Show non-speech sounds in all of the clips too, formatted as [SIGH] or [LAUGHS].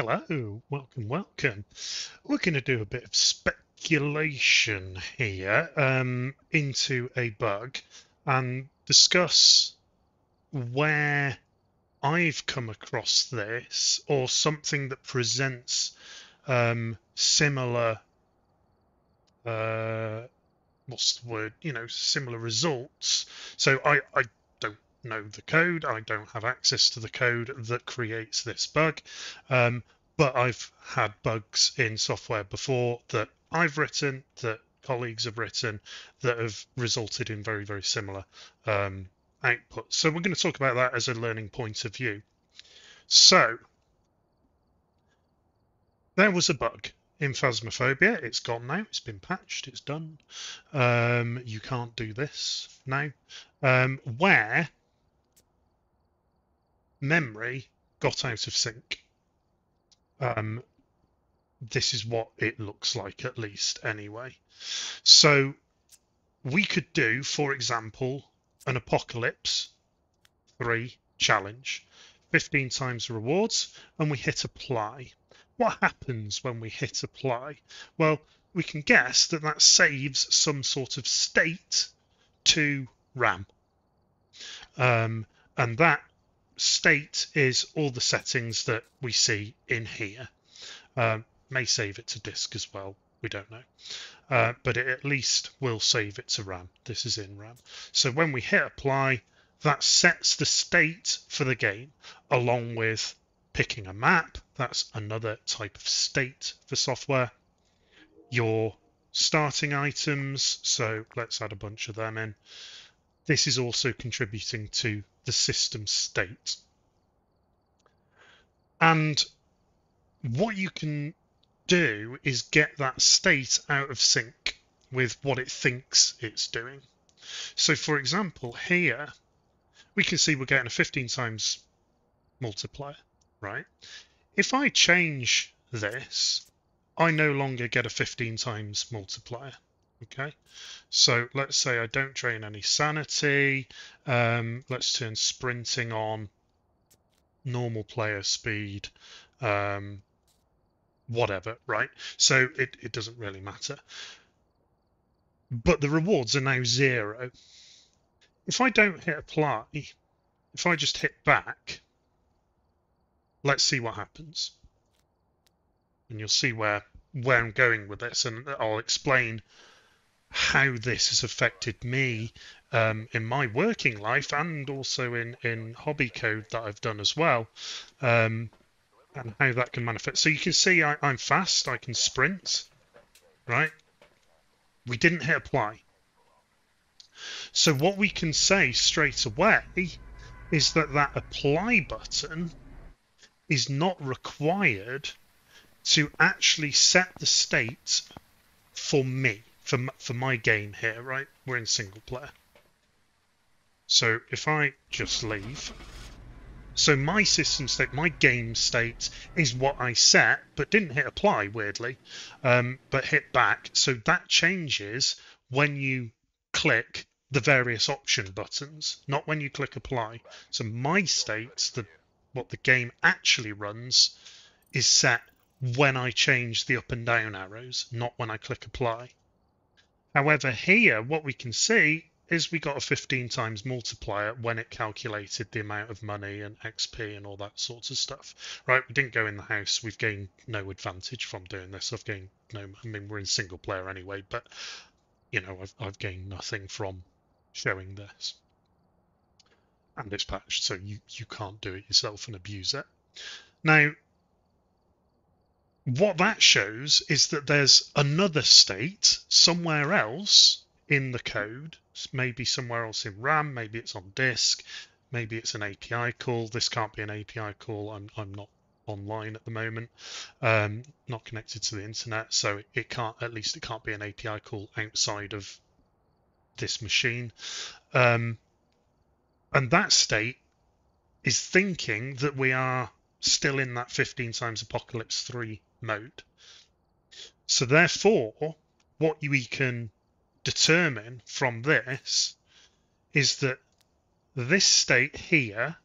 Hello, welcome, welcome. We're going to do a bit of speculation here um, into a bug and discuss where I've come across this or something that presents um, similar, uh, what's the word, you know, similar results. So I, I know the code. I don't have access to the code that creates this bug. Um, but I've had bugs in software before that I've written, that colleagues have written, that have resulted in very, very similar um, outputs. So we're going to talk about that as a learning point of view. So there was a bug in Phasmophobia. It's gone now. It's been patched. It's done. Um, you can't do this now. Um, where memory got out of sync. Um, this is what it looks like, at least, anyway. So we could do, for example, an Apocalypse 3 challenge, 15 times rewards, and we hit apply. What happens when we hit apply? Well, we can guess that that saves some sort of state to RAM. Um, and that state is all the settings that we see in here. Um, may save it to disk as well. We don't know. Uh, but it at least will save it to RAM. This is in RAM. So when we hit apply, that sets the state for the game along with picking a map. That's another type of state for software. Your starting items. So let's add a bunch of them in. This is also contributing to the system state. And what you can do is get that state out of sync with what it thinks it's doing. So for example, here we can see we're getting a 15 times multiplier, right? If I change this, I no longer get a 15 times multiplier. Okay, so let's say I don't drain any sanity. Um, let's turn sprinting on, normal player speed, um, whatever, right? So it, it doesn't really matter. But the rewards are now zero. If I don't hit apply, if I just hit back, let's see what happens. And you'll see where where I'm going with this, and I'll explain how this has affected me um, in my working life and also in, in hobby code that I've done as well, um, and how that can manifest. So you can see I, I'm fast, I can sprint, right? We didn't hit apply. So what we can say straight away is that that apply button is not required to actually set the state for me for for my game here, right? We're in single player. So if I just leave, so my system state, my game state is what I set, but didn't hit apply weirdly, um, but hit back. So that changes when you click the various option buttons, not when you click apply. So my state, the what the game actually runs, is set when I change the up and down arrows, not when I click apply. However, here what we can see is we got a 15 times multiplier when it calculated the amount of money and XP and all that sorts of stuff. Right, we didn't go in the house. We've gained no advantage from doing this. I've gained no, I mean, we're in single player anyway, but, you know, I've, I've gained nothing from showing this. And it's patched, so you, you can't do it yourself and abuse it. Now, what that shows is that there's another state somewhere else in the code, maybe somewhere else in RAM, maybe it's on disk, maybe it's an API call. This can't be an API call. I'm, I'm not online at the moment, um, not connected to the internet, so it can't, at least it can't be an API call outside of this machine. Um, and that state is thinking that we are still in that 15 times apocalypse 3 mode. So therefore, what we can determine from this is that this state here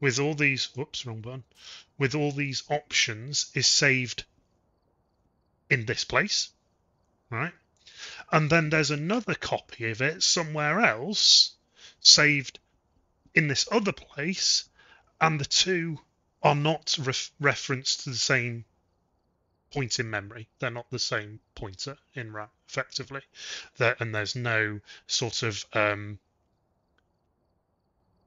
with all these whoops wrong button with all these options is saved in this place right and then there's another copy of it somewhere else saved in this other place and the two are not ref- referenced to the same point in memory. They're not the same pointer in RAM, effectively. And there's no sort of um,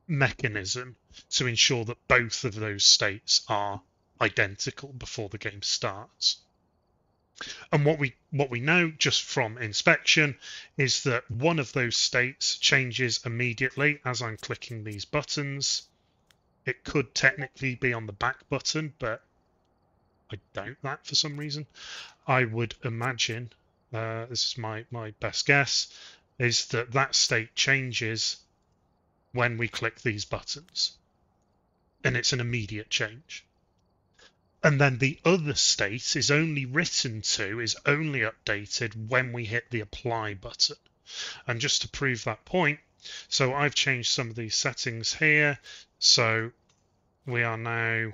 mechanism to ensure that both of those states are identical before the game starts. And what we what we know just from inspection is that one of those states changes immediately as I'm clicking these buttons. It could technically be on the back button, but I doubt that for some reason. I would imagine, uh, this is my, my best guess, is that that state changes when we click these buttons. And it's an immediate change and then the other state is only written to, is only updated when we hit the apply button. And just to prove that point, so I've changed some of these settings here. So we are now,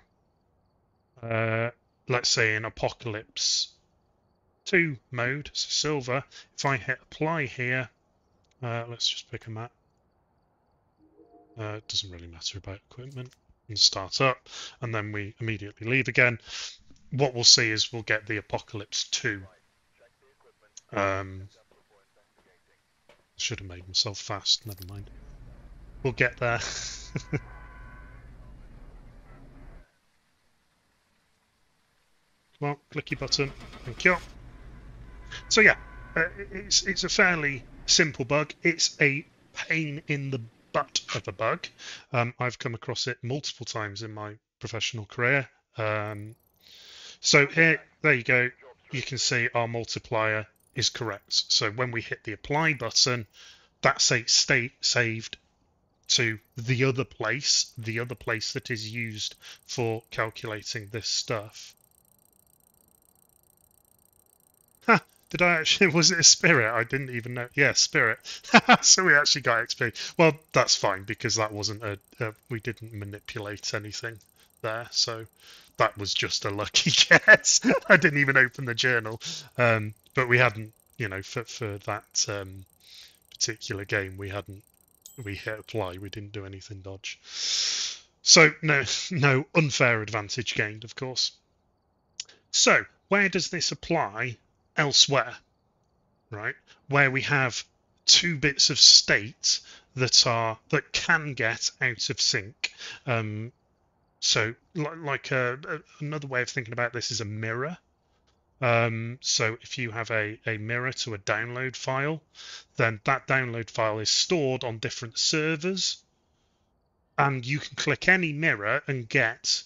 uh, let's say in Apocalypse 2 mode, so silver. If I hit apply here, uh, let's just pick a map. Uh, it doesn't really matter about equipment and start up, and then we immediately leave again. What we'll see is we'll get the Apocalypse 2. Um, should have made myself fast, never mind. We'll get there. [LAUGHS] On, clicky button. Thank you. So yeah, uh, it's it's a fairly simple bug. It's a pain in the butt of a bug. Um, I've come across it multiple times in my professional career. Um, so here, there you go. You can see our multiplier is correct. So when we hit the apply button, that's a state saved to the other place, the other place that is used for calculating this stuff. Did I actually? [LAUGHS] Was it a spirit? I didn't even know. Yeah, spirit. [LAUGHS] so we actually got XP. Well, that's fine because that wasn't a, a. We didn't manipulate anything there, so that was just a lucky [LAUGHS] guess. I didn't even open the journal, um, but we hadn't. You know, for for that um, particular game, we hadn't. We hit apply. We didn't do anything dodge. So no, no unfair advantage gained, of course. So where does this apply elsewhere, right? Where we have two bits of state that are that can get out of sync. Um, so, like a, a, another way of thinking about this is a mirror. Um, so, if you have a, a mirror to a download file, then that download file is stored on different servers, and you can click any mirror and get.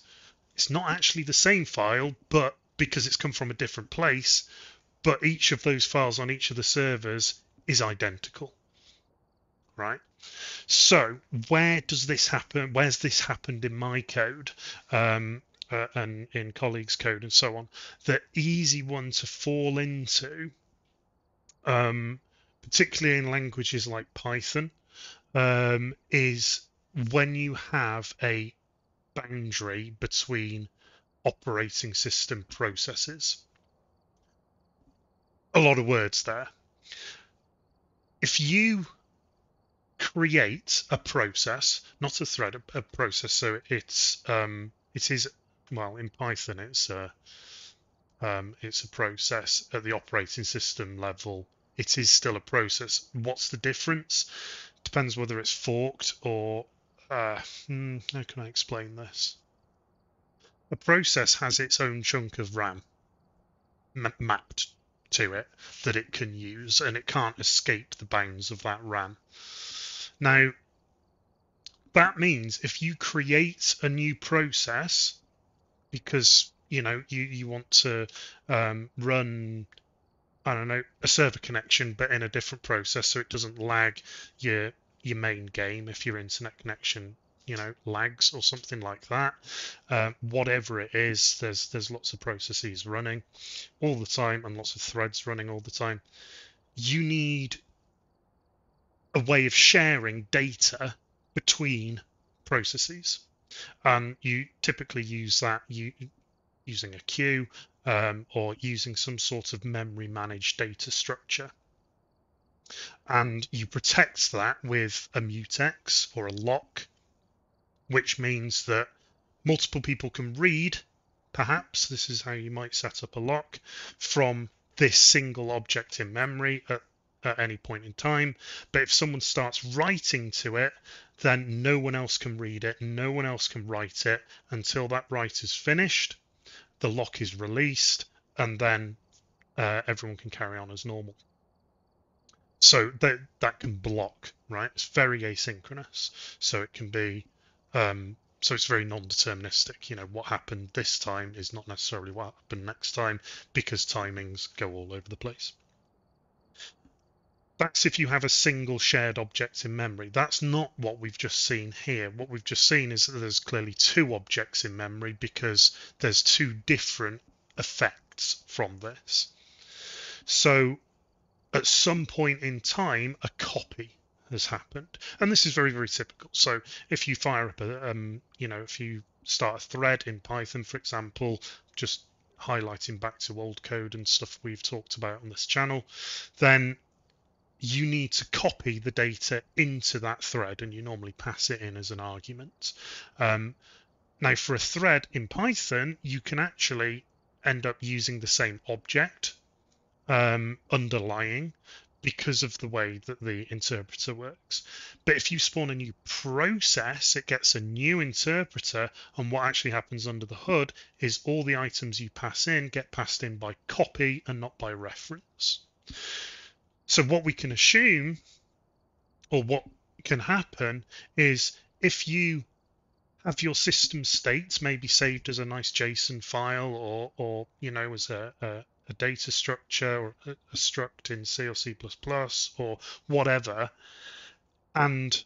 It's not actually the same file, but because it's come from a different place, but each of those files on each of the servers is identical right? So where does this happen where's this happened in my code um, uh, and in colleagues code and so on the easy one to fall into um, particularly in languages like python um, is when you have a boundary between operating system processes a lot of words there. If you create a process, not a thread, a, a process, so it's um, it is well in Python it's a um, it's a process at the operating system level. It is still a process. What's the difference? Depends whether it's forked or uh, hmm, how can I explain this? A process has its own chunk of RAM mapped to it that it can use, and it can't escape the bounds of that RAM. Now, that means if you create a new process because you know you, you want to um, run I don't know a server connection but in a different process so it doesn't lag your your main game if your internet connection you know lags or something like that. Uh, whatever it is there's there's lots of processes running all the time and lots of threads running all the time. You need a way of sharing data between processes. And you typically use that you using a queue um, or using some sort of memory managed data structure. And you protect that with a mutex or a lock, which means that multiple people can read, perhaps, this is how you might set up a lock, from this single object in memory at, at any point in time. But if someone starts writing to it, then no one else can read it, no one else can write it until that write is finished the lock is released, and then uh, everyone can carry on as normal. So that that can block, right? It's very asynchronous, so it can be, um, so it's very non-deterministic. You know, what happened this time is not necessarily what happened next time because timings go all over the place. That's if you have a single shared object in memory. That's not what we've just seen here. What we've just seen is that there's clearly two objects in memory because there's two different effects from this. So at some point in time, a copy has happened. And this is very, very typical. So if you fire up a, um, you know, if you start a thread in Python, for example, just highlighting back to old code and stuff we've talked about on this channel, then you need to copy the data into that thread and you normally pass it in as an argument. Um, now for a thread in Python, you can actually end up using the same object um, underlying because of the way that the interpreter works. But if you spawn a new process, it gets a new interpreter, and what actually happens under the hood is all the items you pass in get passed in by copy and not by reference. So what we can assume, or what can happen, is if you have your system states maybe saved as a nice JSON file, or or you know as a, a, a data structure or a, struct in C or C++ or whatever, and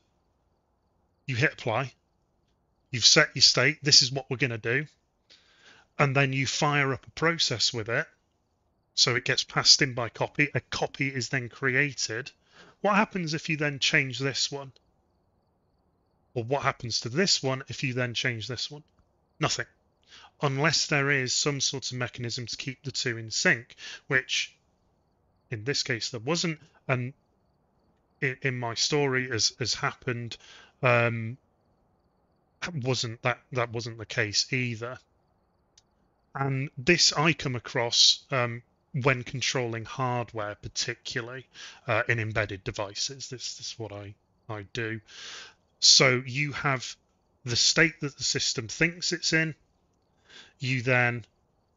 you hit apply, you've set your state. This is what we're going to do, and then you fire up a process with it so it gets passed in by copy. A copy is then created. What happens if you then change this one? Or what happens to this one if you then change this one? Nothing. Unless there is some sort of mechanism to keep the two in sync, which in this case there wasn't. And in my story, as has happened, um, wasn't that that wasn't the case either. And this I come across um, when controlling hardware, particularly uh, in embedded devices. This, this is what I, I do. So you have the state that the system thinks it's in. You then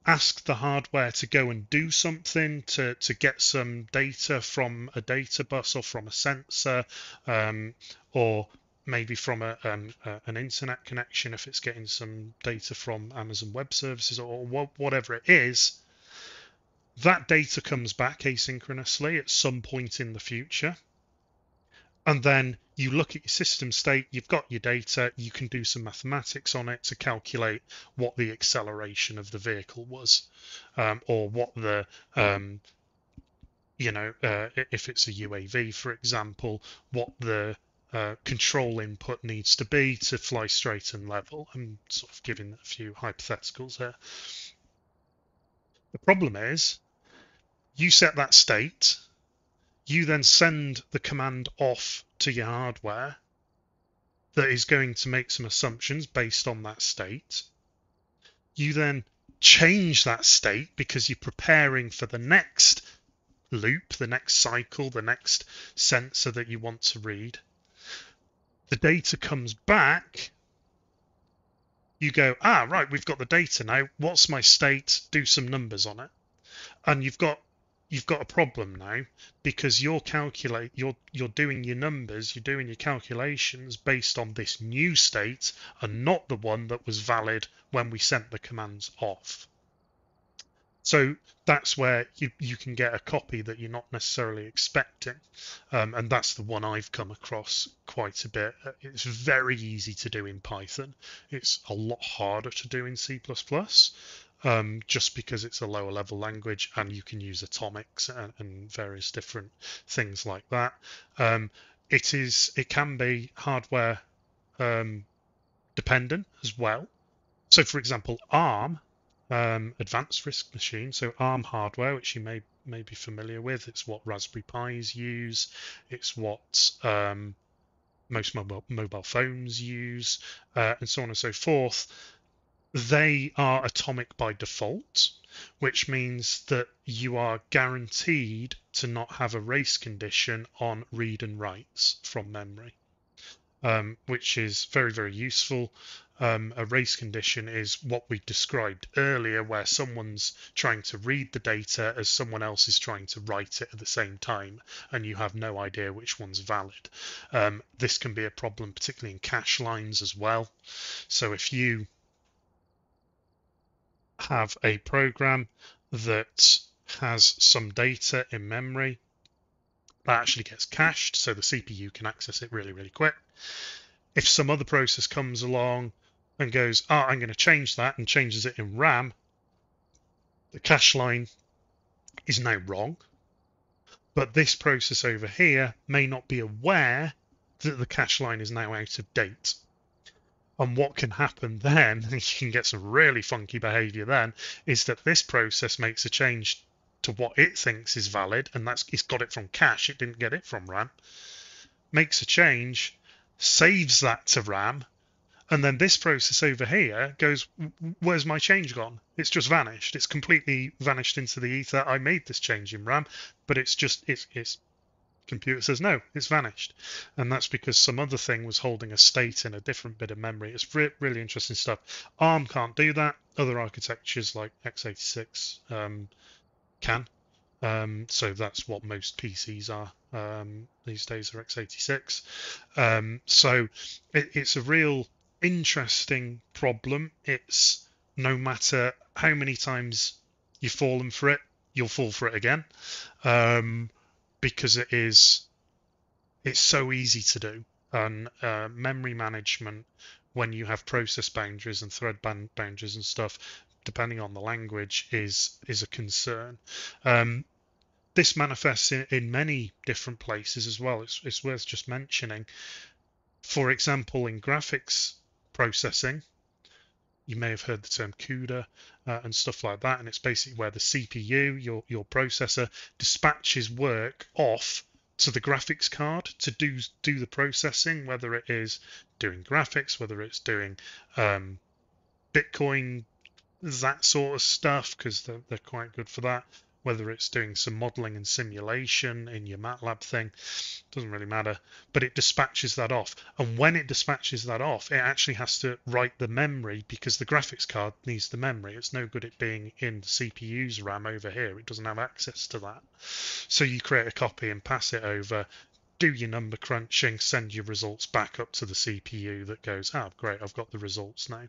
ask the hardware to go and do something to, to get some data from a data bus or from a sensor um, or maybe from a, um, uh, an internet connection if it's getting some data from Amazon Web Services or whatever it is that data comes back asynchronously at some point in the future. And then you look at your system state, you've got your data, you can do some mathematics on it to calculate what the acceleration of the vehicle was, um, or what the, um, you know, uh, if it's a UAV, for example, what the uh, control input needs to be to fly straight and level. I'm sort of giving a few hypotheticals here. The problem is you set that state, you then send the command off to your hardware that is going to make some assumptions based on that state. You then change that state because you're preparing for the next loop, the next cycle, the next sensor that you want to read. The data comes back you go, ah, right, we've got the data now. What's my state? Do some numbers on it. And you've got you've got a problem now because you're calculate you're you're doing your numbers, you're doing your calculations based on this new state and not the one that was valid when we sent the commands off. So that's where you, you can get a copy that you're not necessarily expecting. Um, and that's the one I've come across quite a bit. It's very easy to do in Python. It's a lot harder to do in C++. Um, just because it's a lower level language and you can use atomics and, and various different things like that. Um, it is it can be hardware um, dependent as well. So, for example, ARM, um, Advanced RISC Machine, so ARM hardware, which you may may be familiar with, it's what Raspberry Pis use, it's what um, most mobile mobile phones use, uh, and so on and so forth. They are atomic by default, which means that you are guaranteed to not have a race condition on read and writes from memory um, which is very, very useful. Um, a race condition is what we described earlier, where someone's trying to read the data as someone else is trying to write it at the same time, and you have no idea which one's valid. Um, this can be a problem, particularly in cache lines as well. So if you have a program that has some data in memory that actually gets cached so the CPU can access it really, really quick. If some other process comes along and goes, oh, I'm going to change that and changes it in RAM, the cache line is now wrong. But this process over here may not be aware that the cache line is now out of date. And what can happen then, [LAUGHS] you can get some really funky behavior then, is that this process makes a change to what it thinks is valid, and that's it's got it from cache, it didn't get it from RAM, makes a change, saves that to RAM, and then this process over here goes, where's my change gone? It's just vanished. It's completely vanished into the ether. I made this change in RAM, but it's just it's it's computer says no, it's vanished, and that's because some other thing was holding a state in a different bit of memory. It's re- really interesting stuff. ARM can't do that. Other architectures like x86 um, can. Um, so that's what most PCs are um, these days are x86. Um, so it, it's a real interesting problem. It's no matter how many times you've fallen for it, you'll fall for it again um, because it is it's so easy to do. And uh, memory management, when you have process boundaries and thread boundaries and stuff, depending on the language, is is a concern. Um, this manifests in, in many different places as well. It's, it's worth just mentioning. For example, in graphics processing, you may have heard the term CUDA uh, and stuff like that, and it's basically where the CPU, your your processor, dispatches work off to the graphics card to do do the processing, whether it is doing graphics, whether it's doing um, Bitcoin that sort of stuff because they're, they're quite good for that. Whether it's doing some modeling and simulation in your MATLAB thing, doesn't really matter. But it dispatches that off. And when it dispatches that off, it actually has to write the memory because the graphics card needs the memory. It's no good it being in the CPU's RAM over here. It doesn't have access to that. So you create a copy and pass it over do your number crunching, send your results back up to the CPU that goes, oh, great, I've got the results now.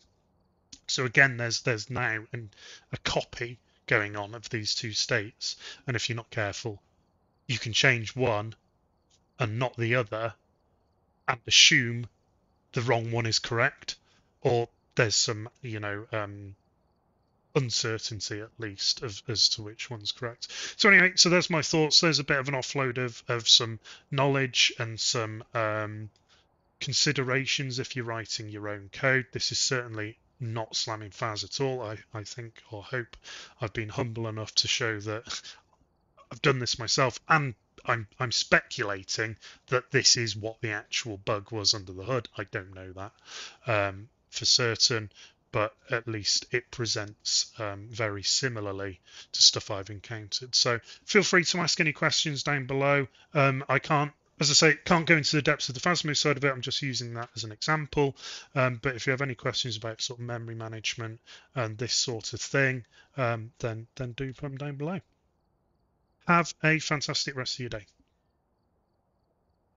So again, there's there's now an, a copy going on of these two states, and if you're not careful, you can change one and not the other, and assume the wrong one is correct, or there's some you know um, uncertainty at least of, as to which one's correct. So anyway, so there's my thoughts. There's a bit of an offload of, of some knowledge and some um, considerations if you're writing your own code. This is certainly not slamming Faz at all. I, I think or hope I've been humble enough to show that I've done this myself and I'm I'm speculating that this is what the actual bug was under the hood. I don't know that um, for certain, but at least it presents um, very similarly to stuff I've encountered. So feel free to ask any questions down below. Um, I can't as I say, can't go into the depths of the Phasmo side of it. I'm just using that as an example. Um, but if you have any questions about sort of memory management and this sort of thing, um, then then do put them down below. Have a fantastic rest of your day.